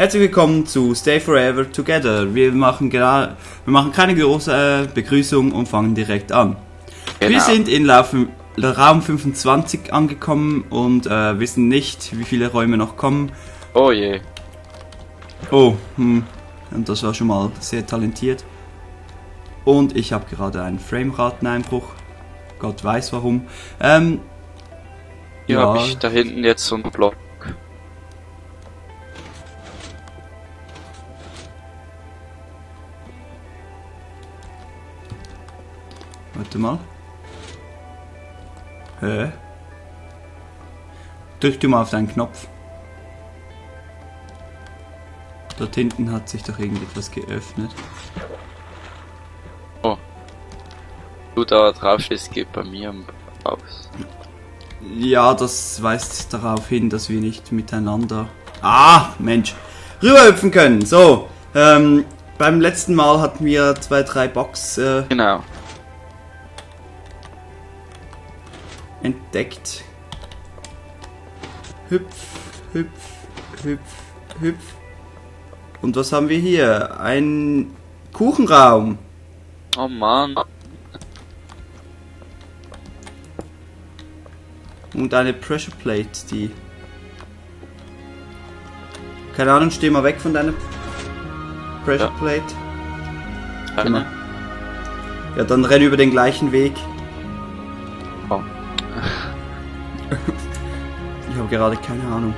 Herzlich willkommen zu Stay Forever Together. Wir machen, wir machen keine große äh, Begrüßung und fangen direkt an. Genau. Wir sind in Raum 25 angekommen und äh, wissen nicht, wie viele Räume noch kommen. Oh je. Oh, hm. Und das war schon mal sehr talentiert. Und ich habe gerade einen Framerateneinbruch. Gott weiß warum. Ähm, Hier ja, habe ich da hinten jetzt so einen Block. Warte mal. Hä? Drück du mal auf deinen Knopf. Dort hinten hat sich doch irgendetwas geöffnet. Oh. Du da drauf stehst, geht bei mir aus. Ja, das weist darauf hin, dass wir nicht miteinander... Ah, Mensch. Rüberhüpfen können. So, ähm, beim letzten Mal hatten wir zwei, drei Box... Äh, genau. Entdeckt. Hüpf, hüpf, hüpf, hüpf. Und was haben wir hier? Ein Kuchenraum. Oh Mann. Und eine Pressure Plate, die... Keine Ahnung, steh mal weg von deiner Pressure ja. Plate. Genau. Ja, dann renn über den gleichen Weg. Gerade keine Ahnung.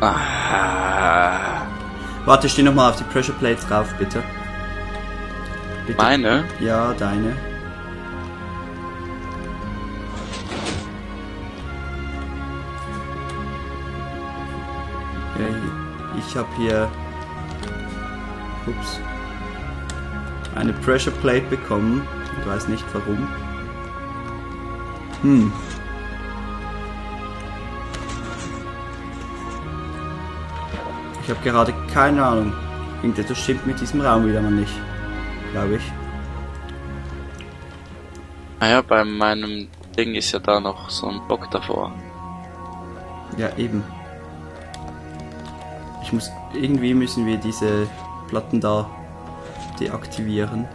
Ah. Warte, steh nochmal auf die Pressure Plate drauf, bitte. bitte. Meine? Ja, deine. ich habe hier ups, eine Pressure Plate bekommen. Ich weiß nicht warum. Hm. Ich habe gerade keine Ahnung. Irgendetwas stimmt mit diesem Raum wieder mal nicht. Glaube ich. Naja, bei meinem Ding ist ja da noch so ein Block davor. Ja, eben. Ich muss. Irgendwie müssen wir diese Platten da deaktivieren.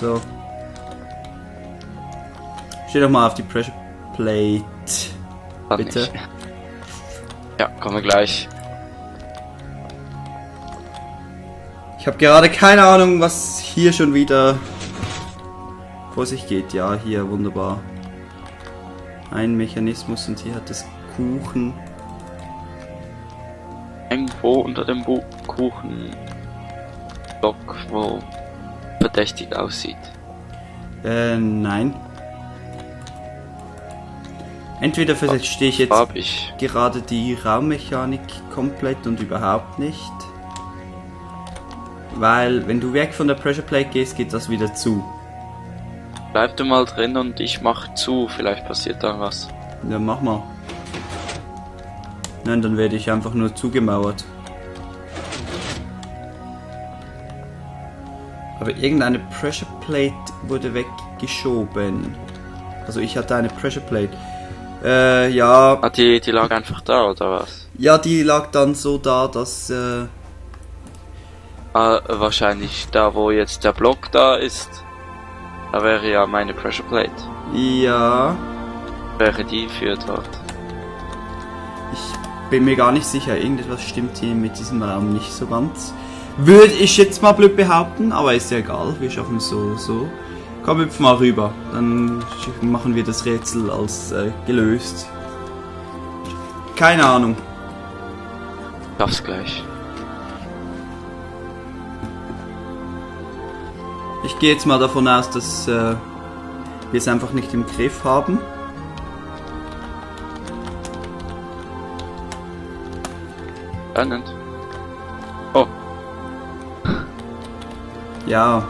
So. Steh doch mal auf die Pressure Plate. Bitte. Nicht. Ja, kommen wir gleich. Ich habe gerade keine Ahnung, was hier schon wieder vor sich geht. Ja, hier wunderbar. Ein Mechanismus und hier hat es Kuchen. Irgendwo unter dem Bu Kuchen Block, wo verdächtig aussieht. Äh, nein. Entweder verstehe ich jetzt ich. gerade die Raummechanik komplett und überhaupt nicht. Weil, wenn du weg von der Pressure Plate gehst, geht das wieder zu. Bleib du mal drin und ich mach zu, vielleicht passiert da was. Ja, mach mal. Nein, dann werde ich einfach nur zugemauert. Aber irgendeine Pressure Plate wurde weggeschoben. Also ich hatte eine Pressure Plate. Äh, ja. Ah, die, die lag einfach da, oder was? Ja, die lag dann so da, dass, äh... Ah, wahrscheinlich da, wo jetzt der Block da ist. Da wäre ja meine Pressure Plate. Ja. Wäre die für dort. Ich bin mir gar nicht sicher, irgendetwas stimmt hier mit diesem Raum nicht so ganz. Würde ich jetzt mal blöd behaupten, aber ist ja egal, wir schaffen es so so. Komm, hüpf mal rüber. Dann machen wir das Rätsel als äh, gelöst. Keine Ahnung. Das gleich. Ich gehe jetzt mal davon aus, dass äh, wir es einfach nicht im Griff haben. Spannend. Oh. Ja.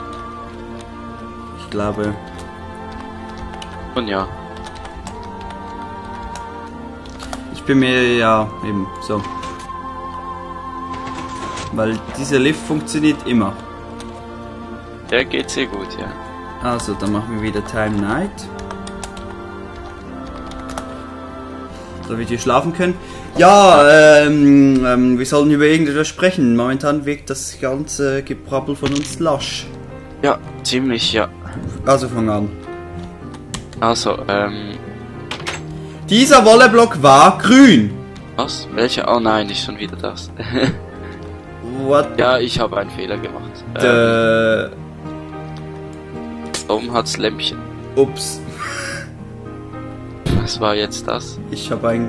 Ich glaube. Und ja. Ich bin mir ja eben so. Weil dieser Lift funktioniert immer. Der geht sehr gut, ja. Also, dann machen wir wieder Time Night. Damit wir schlafen können. Ja, ähm, ähm, wir sollen über irgendetwas sprechen. Momentan wirkt das ganze Gebrabbel von uns lasch. Ja, ziemlich, ja. Also fang an. Also, ähm, Dieser Wolleblock war grün. was? Welcher? Oh nein, nicht schon wieder das. What ja, ich habe einen Fehler gemacht. Ähm, the... oben hat's Lämpchen. Ups. Was war jetzt das? Ich habe einen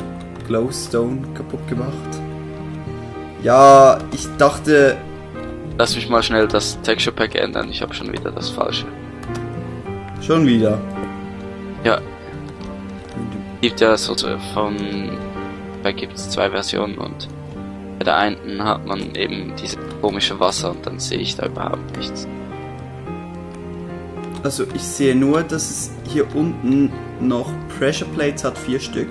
Glowstone kaputt gemacht. Ja, ich dachte... Lass mich mal schnell das Texture Pack ändern. Ich habe schon wieder das falsche. Schon wieder. Ja, gibt ja so von da gibt's zwei Versionen und bei der einen hat man eben diese komische Wasser und dann sehe ich da überhaupt nichts. Also ich sehe nur, dass es hier unten noch Pressure Plates hat, vier Stück.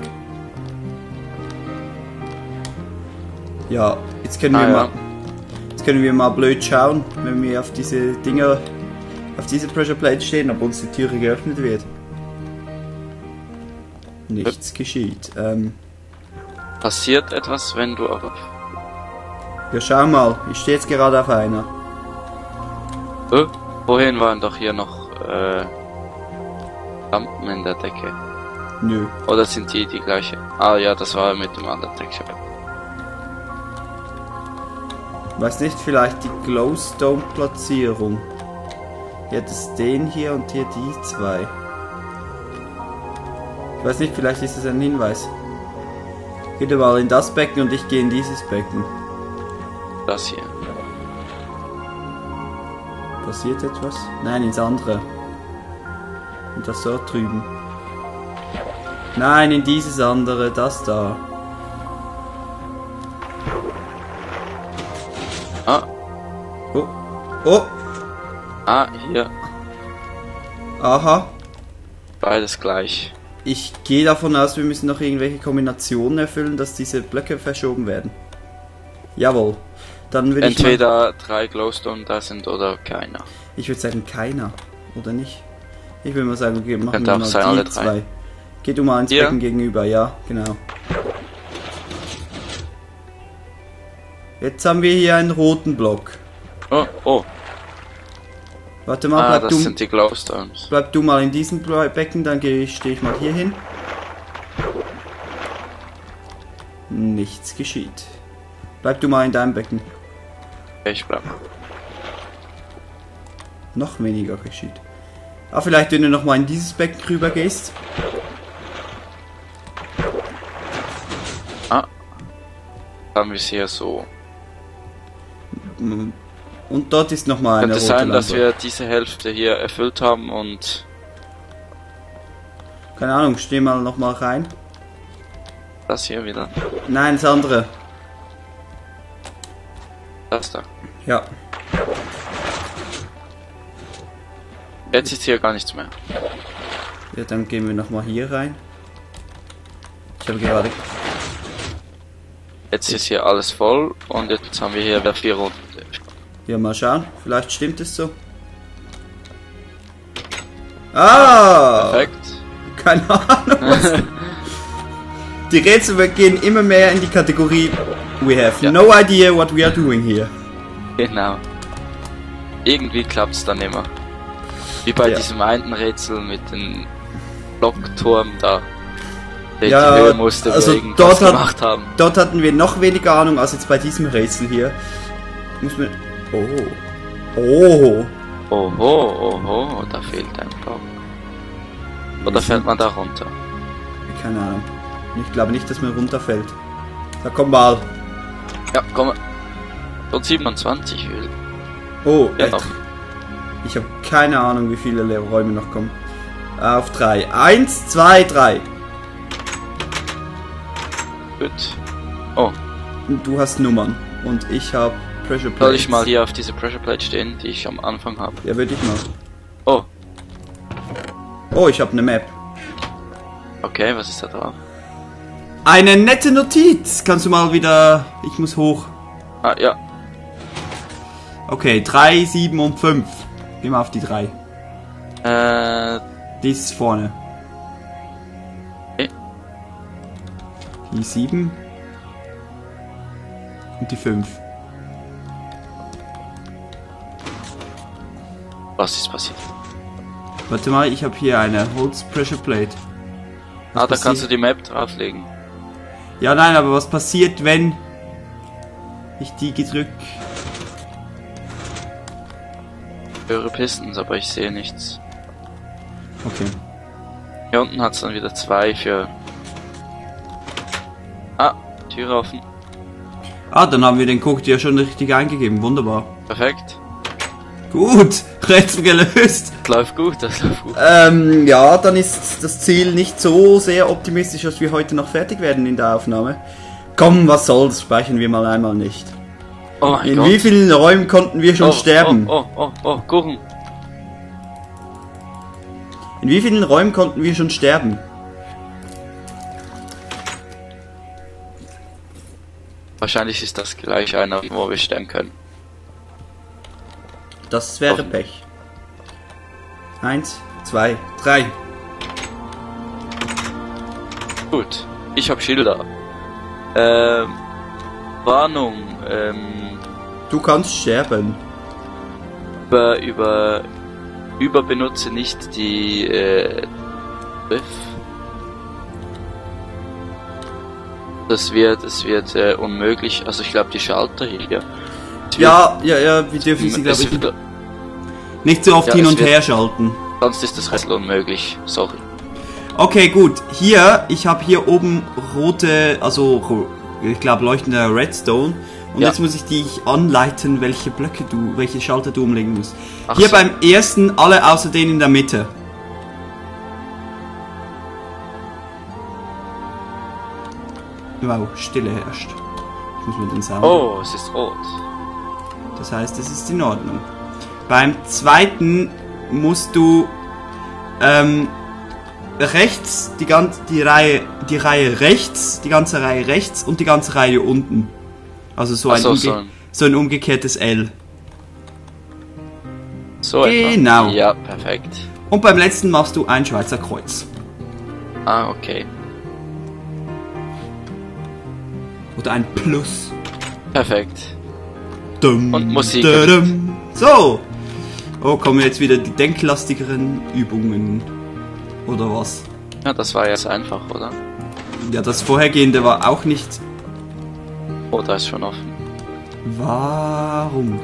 Ja, jetzt können wir Ah, ja. mal, jetzt können wir mal blöd schauen, wenn wir auf diese Dinger, auf diese Pressure Plates stehen, ob uns die Türe geöffnet wird. Nichts geschieht. Ähm, Passiert etwas, wenn du auf ja, schau mal, ich stehe jetzt gerade auf einer. äh, vorhin waren doch hier noch äh, Lampen in der Decke. Nö. Oder sind die die gleiche? Ah ja, das war mit dem anderen Pack. Weiß nicht, vielleicht die Glowstone-Platzierung. Hier hat es den hier und hier die zwei. Ich weiß nicht, vielleicht ist es ein Hinweis. Geh du mal in das Becken und ich gehe in dieses Becken. Das hier. Passiert etwas? Nein, ins andere. Und das dort drüben. Nein, in dieses andere, das da. Oh. ah, hier. Aha. Beides gleich. Ich gehe davon aus, wir müssen noch irgendwelche Kombinationen erfüllen, dass diese Blöcke verschoben werden. Jawohl. Dann würde ich mal, Entweder drei Glowstone da sind oder keiner. ich würde sagen keiner, oder nicht? Ich würde mal sagen, okay, machen Könnte wir mal sein, die drei. zwei. Geh du mal ins Hier? Becken gegenüber, ja, genau. Jetzt haben wir hier einen roten Block. Oh, oh. Warte mal, Ah, bleib, das du, sind die Glowstones. bleib du mal in diesem Becken, dann gehe ich, stehe ich mal hier hin. Nichts geschieht. Bleib du mal in deinem Becken. Ich bleib. Noch weniger geschieht. Ah, vielleicht wenn du noch mal in dieses Becken rüber gehst. Ah. Haben wir es hier so. Und dort ist noch mal eine Könnte sein, dass Lampe. wir diese Hälfte hier erfüllt haben und Keine Ahnung, steh mal noch mal rein. das hier wieder. Nein, das andere. Das da. Ja. Jetzt ist hier gar nichts mehr. Ja, dann gehen wir noch mal hier rein. Ich habe gerade... Jetzt ist hier alles voll und jetzt haben wir hier wieder vier Runden. Hier mal schauen. Vielleicht stimmt es so. Ah! Perfekt. Keine Ahnung. Was die Rätsel gehen immer mehr in die Kategorie We have Ja. no idea what we are doing here. Genau. Irgendwie klappt's dann immer. Wie bei Ja. diesem einen Rätsel mit dem Blockturm da. Der in Ja, die Höhe musste, also dort hat- gemacht haben. Dort hatten wir noch weniger Ahnung als jetzt bei diesem Rätsel hier. Muss man. Oh. Oh. Oho, oho, da fehlt ein Block. Oder fällt man da runter? Keine Ahnung. Ich glaube nicht, dass man runterfällt. Da komm mal. Ja, komm. Und 27 will. Oh, Ja, echt? Ich habe keine Ahnung, wie viele leere Räume noch kommen. Auf drei. Eins, zwei, drei. Gut. Oh, Du hast Nummern. Und ich habe Pressure Plates. soll ich mal hier auf diese Pressure Plate stehen, die ich am Anfang habe? Ja, würde ich mal. Oh, Oh, ich habe eine Map. okay, was ist da drauf? Eine nette Notiz. Kannst du mal wieder... Ich muss hoch. Ah, ja. Okay, drei, sieben und fünf. Geh mal auf die drei. Äh, Die ist vorne. Okay. Die 7. Und die 5. Was ist passiert? Warte mal, ich habe hier eine Holz Pressure Plate. ah, da kannst du die Map drauflegen. Ja, nein, aber was passiert, wenn ich die gedrück? Ich höre Pistons, aber ich sehe nichts. Okay. Hier unten hat's dann wieder zwei für... Ah, Tür offen. Ah, dann haben wir den Code ja schon richtig eingegeben. Wunderbar. Perfekt. Gut, Rätsel gelöst. Das läuft gut, das läuft gut. Ähm, ja, dann ist das Ziel nicht so sehr optimistisch, dass wir heute noch fertig werden in der Aufnahme. Komm, was soll's, speichern wir mal einmal nicht. Oh mein In Gott. wie vielen Räumen konnten wir schon oh, sterben? Oh, oh, oh, oh, Kuchen. In wie vielen Räumen konnten wir schon sterben? Wahrscheinlich ist das gleich einer, wo wir sterben können. Das wäre Offen. Pech. Eins, zwei, drei. Gut, ich habe Schilder. Ähm, Warnung, ähm, Du kannst sterben. über, über, überbenutze nicht die, äh, Griff. Das wird, das wird äh, unmöglich. Also ich glaube die Schalter hier. Es Ja, ja, ja, wir dürfen sie, glaube es ich, nicht so oft Ja, hin und her schalten. sonst ist das Rätsel unmöglich. Sorry. Okay, gut. Hier, ich habe hier oben rote, also ich glaube leuchtender Redstone. Und Ja. jetzt muss ich dich anleiten, welche Blöcke du, welche Schalter du umlegen musst. Ach hier so. beim ersten alle außer den in der Mitte. Wow, Stille herrscht. Ich muss mal den Sound. Oh, es ist rot. Das heißt, es ist in Ordnung. Beim zweiten musst du ähm, rechts die ganze die Reihe die Reihe rechts, die ganze Reihe rechts und die ganze Reihe unten. Also so ein, so, umge so ein- so ein umgekehrtes L. So etwa. Genau. Ja, perfekt. Und beim letzten machst du ein Schweizer Kreuz. Ah, okay. Oder ein Plus. Perfekt. Dum, Und Musik. dadum. So. Oh, kommen jetzt wieder die denklastigeren Übungen. Oder was? Ja, das war jetzt einfach, oder? Ja, das vorhergehende war auch nicht. Oh, da ist schon offen. Warum?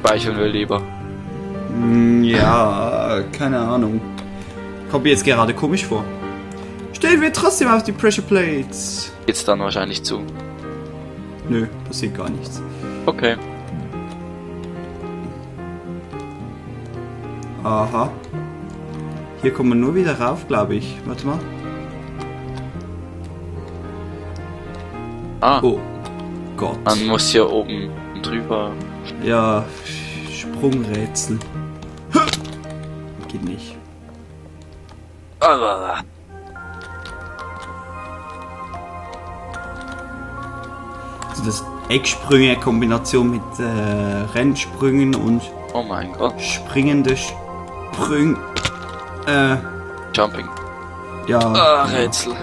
Speichern wir lieber. Hm, ja, keine Ahnung. Kommt mir jetzt gerade komisch vor. Stellen wir trotzdem auf die Pressure Plates. Geht's dann wahrscheinlich zu. Nö, passiert gar nichts. Okay. Aha. Hier kommen wir nur wieder rauf, glaube ich. Warte mal. Ah, Oh Gott. man muss hier oben drüber. Ja, Sprungrätsel. Geht nicht. Ah, Also das Ecksprünge-Kombination mit äh, Rennsprüngen und Oh mein Gott. springende Sprünge. Äh, Jumping. ja. Ah, ja, Rätsel.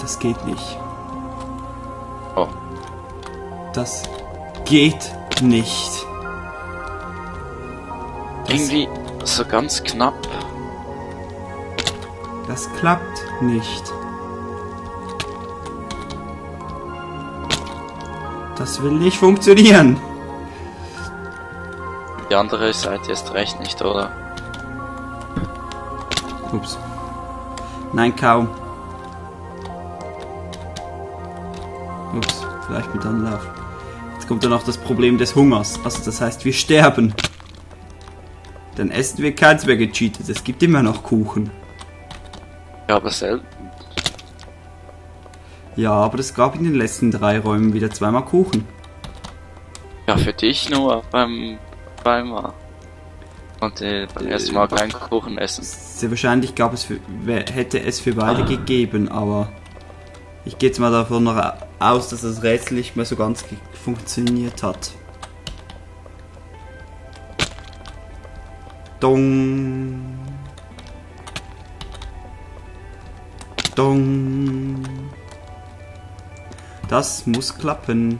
Das geht nicht. Oh. Das geht nicht. Das, Irgendwie so ganz knapp. das klappt nicht. Das will nicht funktionieren. Die andere Seite ist recht nicht, oder? Ups. Nein, kaum. Ups, vielleicht mit Anlauf. Jetzt kommt dann noch das Problem des Hungers. Also das heißt, wir sterben. Dann essen wir keins mehr gecheatet. Es gibt immer noch Kuchen. Ja, aber selten. Ja, aber es gab in den letzten drei Räumen wieder zweimal Kuchen. Ja, für dich nur beim zweimal. Und äh, beim ersten Mal keinen Kuchen essen. Sehr wahrscheinlich gab es für, hätte es für beide gegeben, aber ich gehe jetzt mal davon noch aus, dass das Rätsel nicht mehr so ganz funktioniert hat. Dong. Dong. Das muss klappen.